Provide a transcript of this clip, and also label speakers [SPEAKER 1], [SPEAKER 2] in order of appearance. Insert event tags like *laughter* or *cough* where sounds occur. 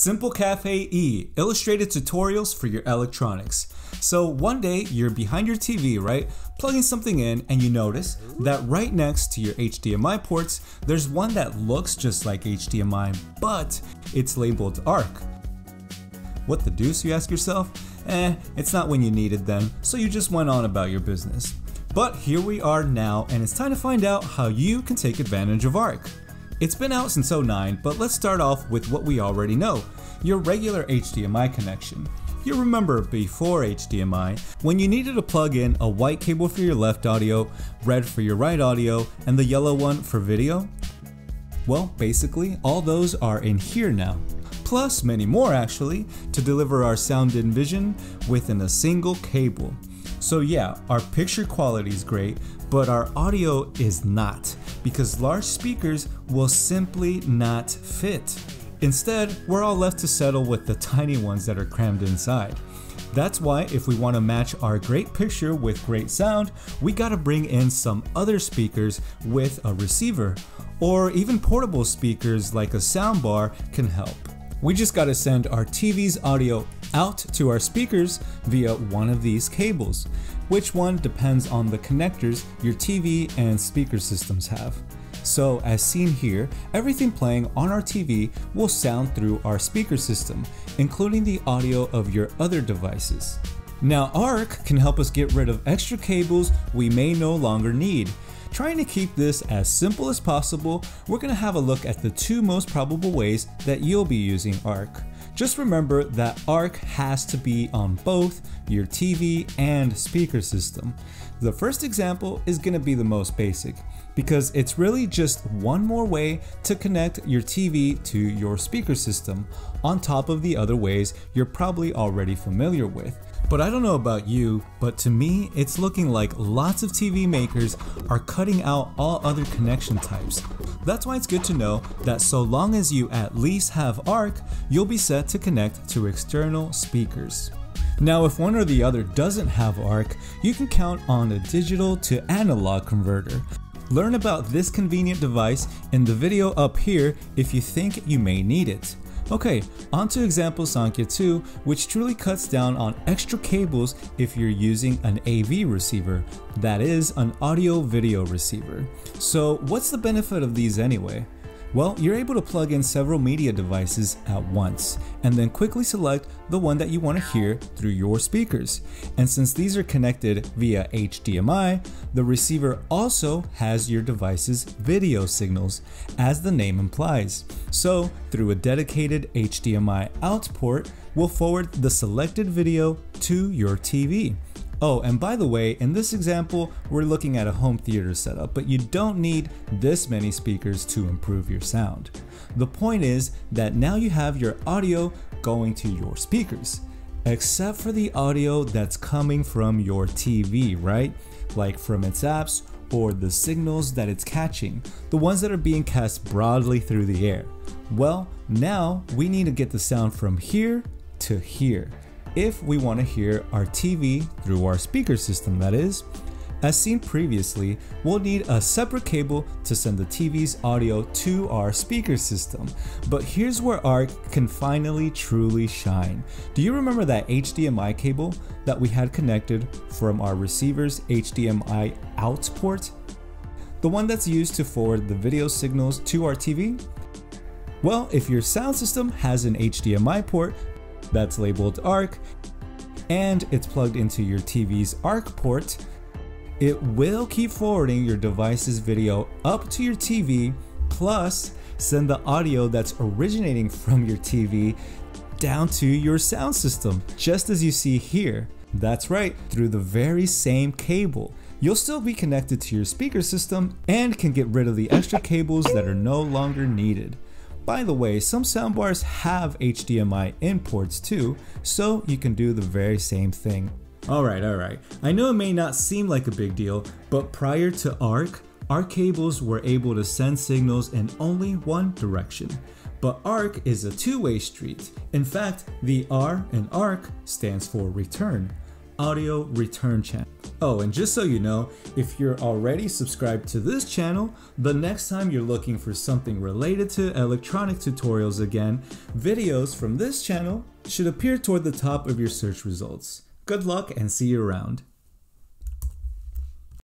[SPEAKER 1] Simple Cafe E, illustrated tutorials for your electronics. So one day you're behind your TV, right? Plugging something in and you notice that right next to your HDMI ports, there's one that looks just like HDMI, but it's labeled ARC. What the deuce, you ask yourself? Eh, it's not when you need it then, so you just went on about your business. But here we are now, and it's time to find out how you can take advantage of ARC. It's been out since 09, but let's start off with what we already know, your regular HDMI connection. You remember before HDMI, when you needed to plug in a white cable for your left audio, red for your right audio, and the yellow one for video? Well, basically, all those are in here now. Plus many more actually, to deliver our sound and vision within a single cable. So yeah, our picture quality is great, but our audio is not, because large speakers will simply not fit. Instead, we're all left to settle with the tiny ones that are crammed inside. That's why if we want to match our great picture with great sound, we gotta bring in some other speakers with a receiver, or even portable speakers like a soundbar can help. We just gotta send our TV's audio out to our speakers via one of these cables. Which one depends on the connectors your TV and speaker systems have. So as seen here, everything playing on our TV will sound through our speaker system, including the audio of your other devices. Now ARC can help us get rid of extra cables we may no longer need. Trying to keep this as simple as possible, we're going to have a look at the two most probable ways that you'll be using ARC. Just remember that ARC has to be on both your TV and speaker system. The first example is going to be the most basic because it's really just one more way to connect your TV to your speaker system on top of the other ways you're probably already familiar with. But I don't know about you, but to me, it's looking like lots of TV makers are cutting out all other connection types. That's why it's good to know that so long as you at least have ARC, you'll be set to connect to external speakers. Now if one or the other doesn't have ARC, you can count on a digital to analog converter. Learn about this convenient device in the video up here if you think you may need it. Okay, on to example Sankhya 2, which truly cuts down on extra cables if you're using an AV receiver, that is, an audio video receiver. So what's the benefit of these anyway? Well, you're able to plug in several media devices at once, and then quickly select the one that you want to hear through your speakers. And since these are connected via HDMI, the receiver also has your device's video signals, as the name implies. So, through a dedicated HDMI out port, we'll forward the selected video to your TV. Oh, and by the way, in this example, we're looking at a home theater setup, but you don't need this many speakers to improve your sound. The point is that now you have your audio going to your speakers, except for the audio that's coming from your TV, right? Like from its apps or the signals that it's catching, the ones that are being cast broadly through the air. Well, now we need to get the sound from here to here if we want to hear our TV through our speaker system that is. As seen previously, we'll need a separate cable to send the TV's audio to our speaker system. But here's where ARC can finally truly shine. Do you remember that HDMI cable that we had connected from our receiver's HDMI out port? The one that's used to forward the video signals to our TV? Well, if your sound system has an HDMI port, that's labeled ARC and it's plugged into your TV's ARC port, it will keep forwarding your device's video up to your TV plus send the audio that's originating *laughs* from your TV down to your sound system, just as you see here. That's right, through the very same cable. You'll still be connected to your speaker system and can get rid of the extra cables that are no longer needed. By the way, some soundbars have HDMI in ports too, so you can do the very same thing. Alright, alright. I know it may not seem like a big deal, but prior to ARC, our cables were able to send signals in only one direction. But ARC is a two-way street. In fact, the R in ARC stands for return. Audio return channel. Oh, and just so you know, if you're already subscribed to this channel, the next time you're looking for something related to electronic tutorials again, videos from this channel should appear toward the top of your search results. Good luck and see you around.